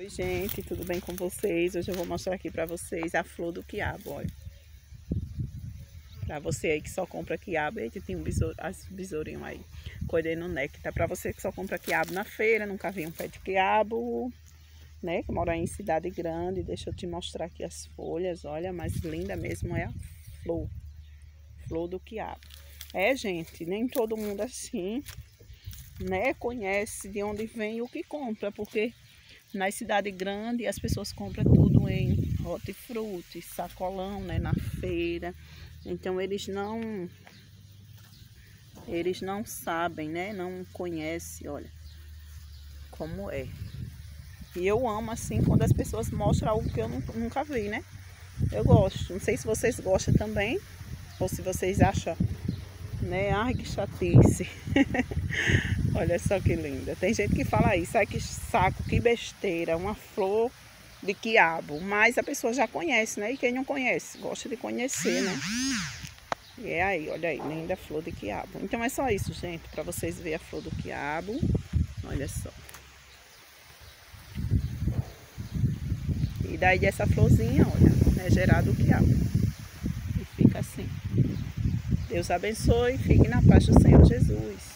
Oi gente, tudo bem com vocês? Hoje eu vou mostrar aqui pra vocês a flor do quiabo, olha. Pra você aí que só compra quiabo, eita, tem um besouro, as besourinhos aí, colhendo néctar. Pra você que só compra quiabo na feira, nunca viu um pé de quiabo, né, que mora em cidade grande. Deixa eu te mostrar aqui as folhas, olha, mais linda mesmo é a flor, flor do quiabo. É, gente, nem todo mundo assim, né, conhece de onde vem o que compra, porque nas cidades grandes as pessoas compram tudo em hortifruti, sacolão, né, na feira. Então eles não eles não sabem, né, não conhecem, olha como é. E eu amo assim quando as pessoas mostram algo que eu nunca vi, né? Eu gosto. Não sei se vocês gostam também ou se vocês acham, né? Ai, que chatice. Olha só que linda. Tem gente que fala isso, ai que saco, que besteira, uma flor de quiabo. Mas a pessoa já conhece, né? E quem não conhece, gosta de conhecer, né? E é aí, olha aí, linda flor de quiabo. Então é só isso, gente, para vocês verem a flor do quiabo. Olha só. E daí dessa florzinha, olha, é gerado o quiabo. E fica assim. Deus abençoe, fique na paz do Senhor Jesus.